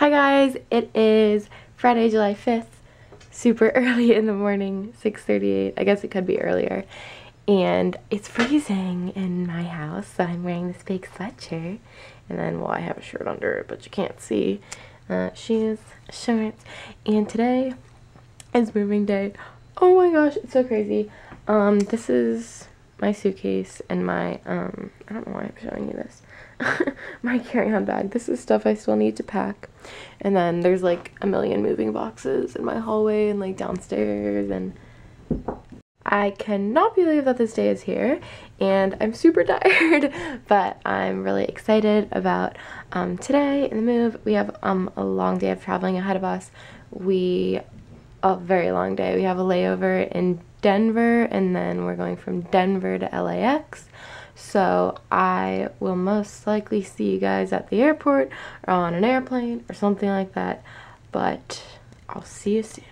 Hi guys, it is Friday, July 5th, super early in the morning, 6.38, I guess it could be earlier, and it's freezing in my house, so I'm wearing this big sweatshirt, and then, well, I have a shirt under it, but you can't see, uh, shoes, shorts, and today is moving day. Oh my gosh, it's so crazy. Um, this is my suitcase and my, um, I don't know why I'm showing you this. my carry-on bag. This is stuff I still need to pack. And then there's like a million moving boxes in my hallway and like downstairs and I cannot believe that this day is here and I'm super tired but I'm really excited about um, today in the move. We have um, a long day of traveling ahead of us. We, a very long day. We have a layover in Denver and then we're going from Denver to LAX. So I will most likely see you guys at the airport or on an airplane or something like that. But I'll see you soon.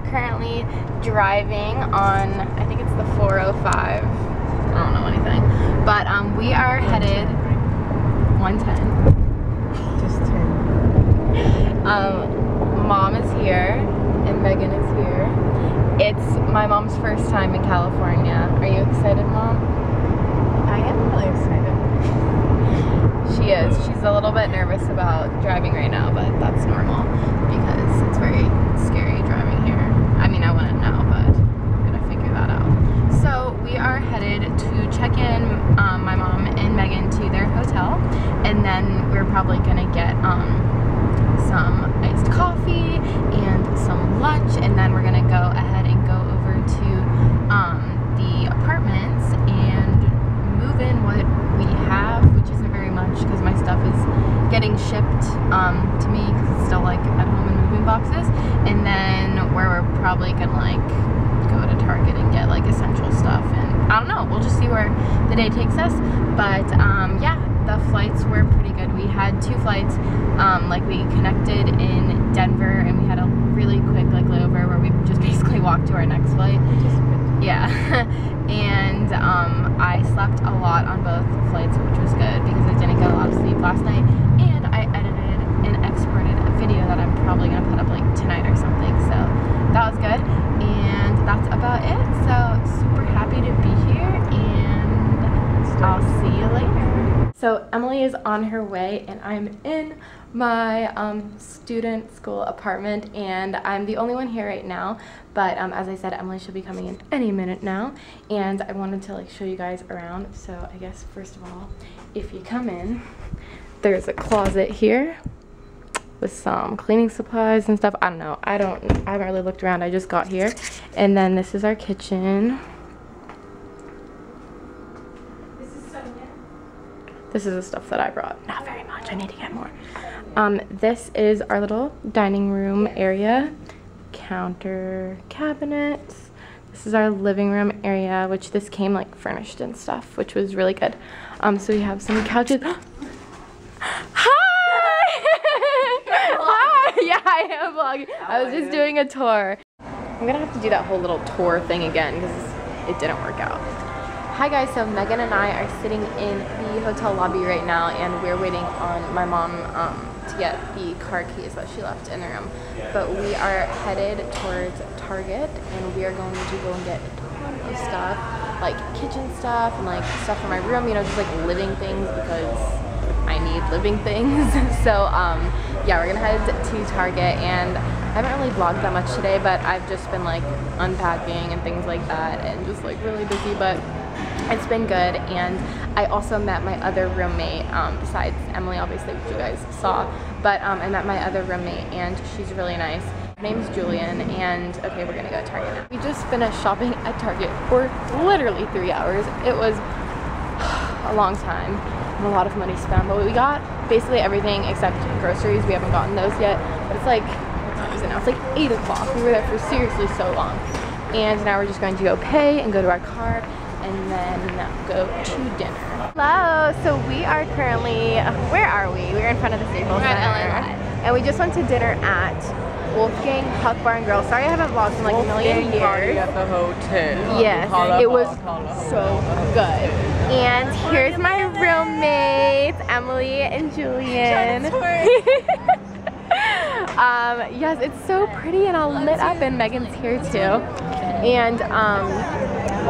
Are currently driving on, I think it's the 405. I don't know anything. But um, we are headed 110. Just 10. um, mom is here and Megan is here. It's my mom's first time in California. Are you excited, mom? I am really excited. she is. She's a little bit nervous about driving right now, but that's normal because it's very scary driving here. I mean, I wouldn't know, but I'm gonna figure that out. So we are headed to check in um, my mom and Megan to their hotel, and then we're probably gonna get um, some iced coffee and some lunch, and then we're gonna go ahead and go over to um, the apartments and move in what we have, which isn't very much because my stuff is getting shipped um, to me because it's still like at home in moving boxes and then where we're probably gonna like go to Target and get like essential stuff and I don't know we'll just see where the day takes us but um, yeah the flights were pretty good. We had two flights um, like we connected in Denver and we had a really quick like layover where we just basically walked to our next flight. Yeah and um, I slept a lot on both flights which was good because I didn't get a lot of sleep last night and I edited and exported a video that I'm probably gonna put up like tonight or something so that was good. And that's about it. So super happy to be here and I'll see you later. So Emily is on her way and I'm in my um, student school apartment and I'm the only one here right now. But um, as I said Emily should be coming in any minute now. And I wanted to like show you guys around. So I guess first of all if you come in there's a closet here with some cleaning supplies and stuff. I don't know. I don't I haven't really looked around. I just got here. And then this is our kitchen. This is the stuff that I brought. Not very much. I need to get more. Um, this is our little dining room area, counter cabinets. This is our living room area, which this came like furnished and stuff, which was really good. Um, so we have some couches. Hi! Hi! Yeah, I am vlogging. I was just doing a tour. I'm gonna have to do that whole little tour thing again because it didn't work out. Hi guys, so Megan and I are sitting in the hotel lobby right now and we're waiting on my mom um, to get the car keys that she left in the room. But we are headed towards Target and we are going to go and get a ton of stuff, like kitchen stuff and like stuff for my room, you know, just like living things because need living things. so um, yeah, we're gonna head to Target and I haven't really vlogged that much today, but I've just been like unpacking and things like that and just like really busy, but it's been good and I also met my other roommate um, besides Emily obviously which you guys saw but um, I met my other roommate and she's really nice her name's Julian and okay we're gonna go to Target now. We just finished shopping at Target for literally three hours it was a long time a lot of money spent but we got basically everything except groceries we haven't gotten those yet but it's like what time is it now it's like 8 o'clock we were there for seriously so long And now we're just going to go pay and go to our car and then go to dinner. Hello, so we are currently, where are we? We're in front of the Staples Center. And we just went to dinner at Wolfgang Puck Bar and Grill. Sorry I haven't vlogged in like a million years. at the hotel. Yes, it was so good. And here's my roommates, Emily and Julian. um, yes, it's so pretty and all lit up, and Megan's here too. And um,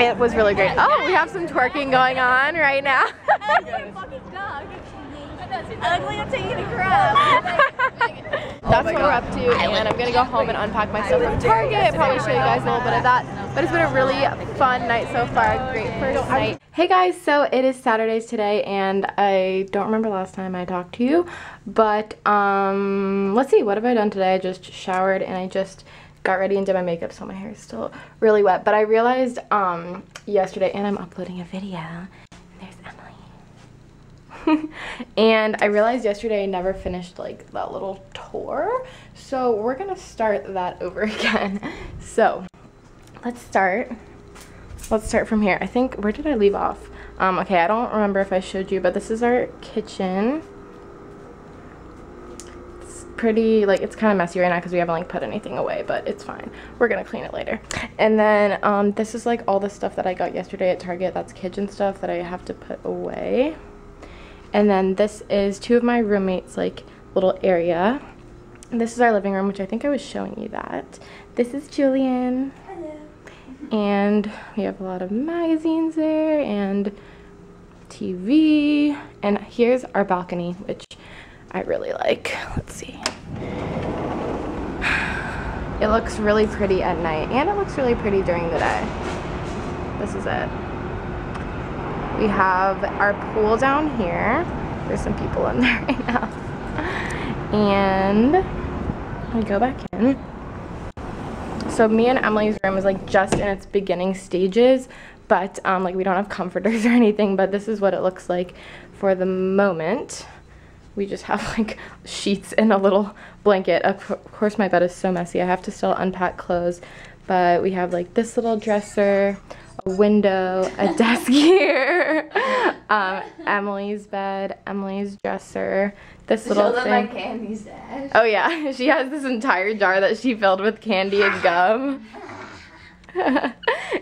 it was really great. Oh, we have some twerking going on right now. Ugly, I'm taking a crap. That's what we're up to, and I'm gonna go home and unpack my stuff from Target. I probably show you guys a little bit of that. But it's been a really fun night so far. Great first night. Hey guys, so it is Saturdays today, and I don't remember last time I talked to you, but um, let's see. What have I done today? I just showered and I just got ready and did my makeup, so my hair is still really wet. But I realized um yesterday, and I'm uploading a video. And I realized yesterday I never finished like that little tour. So we're gonna start that over again. So let's start. Let's start from here. I think, where did I leave off? Um, okay, I don't remember if I showed you, but this is our kitchen. It's pretty, like, it's kind of messy right now because we haven't, like, put anything away, but it's fine. We're gonna clean it later. And then, um, this is, like, all the stuff that I got yesterday at Target. That's kitchen stuff that I have to put away. And then this is two of my roommates, like, little area. And this is our living room, which I think I was showing you that. This is Julian. Hello. And we have a lot of magazines there and TV. And here's our balcony, which I really like. Let's see. It looks really pretty at night and it looks really pretty during the day. This is it. We have our pool down here. There's some people in there right now. And we go back in. So me and Emily's room is like just in its beginning stages, but um, like we don't have comforters or anything, but this is what it looks like for the moment. We just have like sheets and a little blanket. Of course my bed is so messy. I have to still unpack clothes, but we have like this little dresser, a window, a desk here, um, Emily's bed, Emily's dresser, this little Show my thing. candy stash. Oh yeah, she has this entire jar that she filled with candy and gum.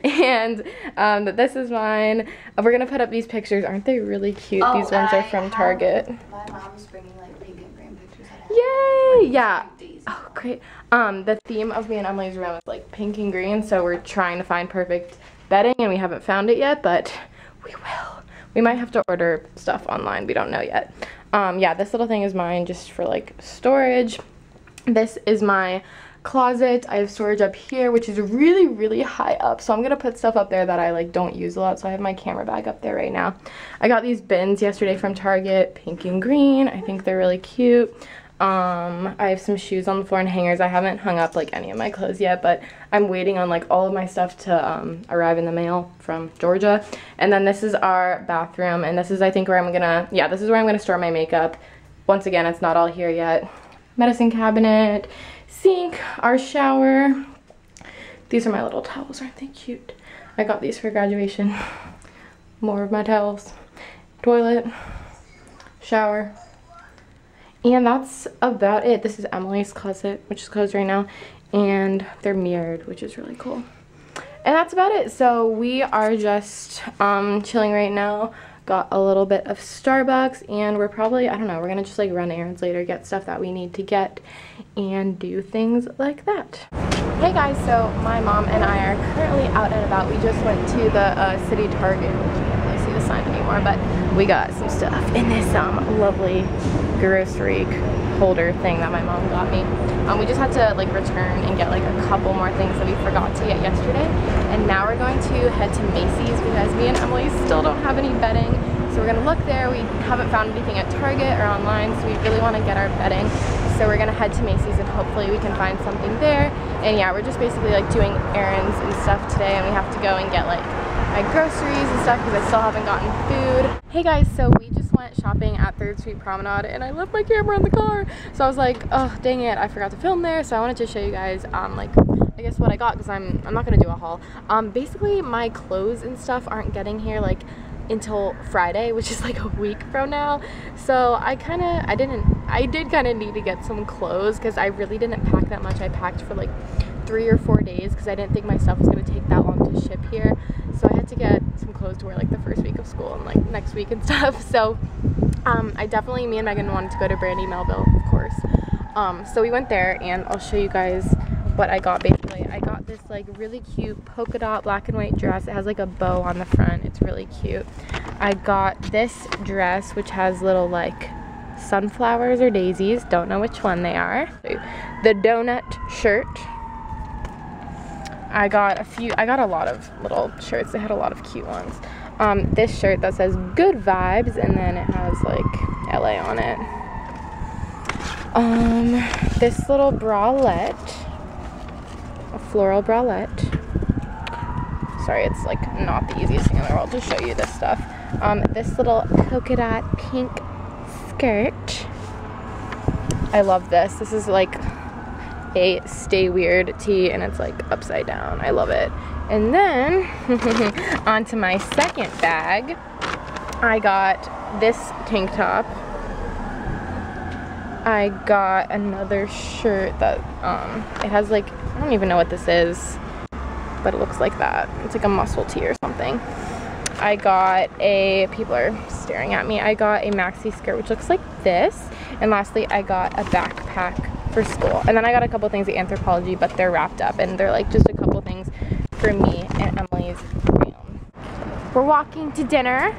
and um, this is mine. Uh, We're gonna put up these pictures. Aren't they really cute? Oh, these ones I are from Target. My mom's bringing like pink and green pictures. Yay! Yeah. Oh, great. Um, the theme of me and Emily's room is like pink and green, so we're trying to find perfect bedding, and we haven't found it yet, but we will. We might have to order stuff online. We don't know yet. Um, yeah, this little thing is mine just for like storage. This is my closet. I have storage up here, which is really, really high up. So I'm gonna put stuff up there that I like don't use a lot. So I have my camera bag up there right now. I got these bins yesterday from Target, pink and green. I think they're really cute. Um, I have some shoes on the floor and hangers. I haven't hung up like any of my clothes yet, but I'm waiting on like all of my stuff to um, arrive in the mail from Georgia. And then this is our bathroom, and this is I think where I'm gonna, yeah, this is where I'm gonna store my makeup. Once again, it's not all here yet. Medicine cabinet, sink, our shower. These are my little towels, aren't they cute? I got these for graduation. More of my towels. Toilet, shower, and that's about it. This is Emily's closet, which is closed right now. And they're mirrored, which is really cool. And that's about it. So we are just um, chilling right now. Got a little bit of Starbucks and we're probably, I don't know, we're going to just like run errands later, get stuff that we need to get and do things like that. Hey guys, so my mom and I are currently out and about. We just went to the uh, city Target, which you can't really see the sign anymore, but we got some stuff in this um, lovely grocery holder thing that my mom got me. Um, we just had to like return and get like a couple more things that we forgot to get yesterday. And now we're going to head to Macy's because me and Emily still don't have any bedding. So we're gonna look there. We haven't found anything at Target or online, so we really wanna get our bedding. So we're gonna head to Macy's and hopefully we can find something there. And yeah, we're just basically like doing errands and stuff today and we have to go and get like my groceries and stuff because I still haven't gotten food. Hey guys, so we just went shopping at 3rd Street Promenade and I left my camera in the car. So I was like, oh dang it, I forgot to film there. So I wanted to show you guys um, like I guess what I got because I'm I'm not gonna do a haul. Um, basically my clothes and stuff aren't getting here like until Friday, which is like a week from now. So I kind of I didn't I did kind of need to get some clothes because I really didn't pack that much. I packed for like three or four days because I didn't think my stuff was gonna take that long to ship here. To get some clothes to wear like the first week of school and like next week and stuff. So um, I definitely me and Megan wanted to go to Brandy Melville, of course. Um, so we went there and I'll show you guys what I got basically. I got this like really cute polka dot black and white dress. It has like a bow on the front. It's really cute. I got this dress which has little like sunflowers or daisies. Don't know which one they are. The donut shirt. I got a few, I got a lot of little shirts. They had a lot of cute ones. Um, this shirt that says good vibes and then it has like LA on it. Um, this little bralette, a floral bralette. Sorry, it's like not the easiest thing in the world to show you this stuff. Um, this little polka dot pink skirt. I love this. This is like a stay weird tee and it's like upside down. I love it. And then onto my second bag, I got this tank top. I got another shirt that um, it has like I don't even know what this is but it looks like that. It's like a muscle tee or something. I got a people are staring at me. I got a maxi skirt which looks like this. And lastly I got a backpack for school and then I got a couple things at Anthropologie but they're wrapped up and they're like just a couple things for me and Emily's room we're walking to dinner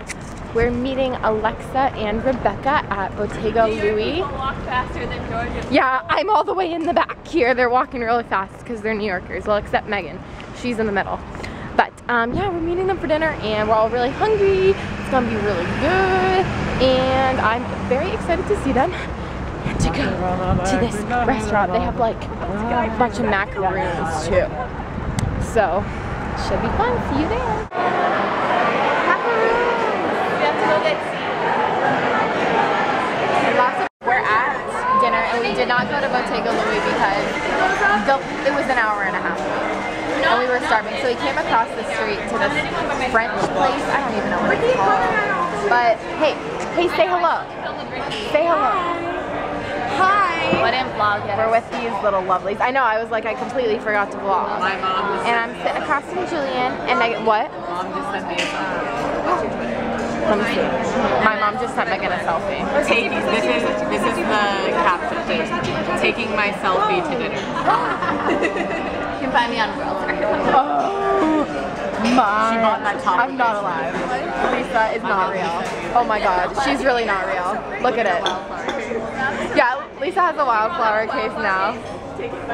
we're meeting Alexa and Rebecca at Bottega Louie. walk faster than Georgia. Yeah, I'm all the way in the back here. They're walking really fast because they're New Yorkers. Well, except Megan. She's in the middle. But um, yeah, we're meeting them for dinner and we're all really hungry. It's gonna be really good. And I'm very excited to see them and to go to this restaurant. They have like a bunch of macaroons too. So, should be fun. See you there. We have to go get Lots of, we're at dinner and we did not go to Bottega Louie because the, it was an hour and a half away. And we were starving. So we came across the street to this French place. I don't even know what it's called. But hey, hey, say hello. Say hello. Hi. What in vlog yet? We're with these little lovelies. I know, I was like, I completely forgot to vlog. My mom just, And I'm sitting across from Julian and Megan, what? My mom just sent me a uh, Let me see. My mom just sent Megan a selfie. take, this is this is the caption. Taking my selfie to dinner. You can find me on Growler. Oh, my. She bought that top I'm not alive. Lisa is not real. Oh my god, she's really not real. Look at it. Yeah, Lisa has a wildflower case now.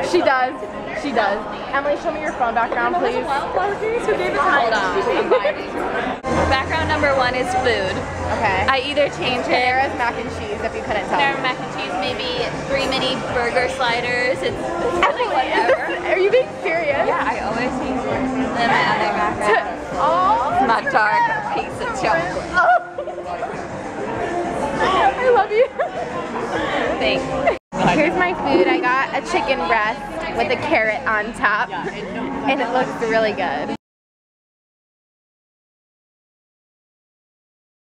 She does. She does. Emily, show me your phone background, please. Hold on. I'm finding. Background number one is food. Okay. I either change it. Panera's mac and cheese, if you couldn't tell. Panera mac and cheese, maybe three mini burger sliders. It's, it's really Emily, whatever. this, are you being serious? Yeah, I always change it. Then my other background. Oh, It's not dark piece of chocolate. I love you. Here's my food. I got a chicken breast with a carrot on top, and it looks really good.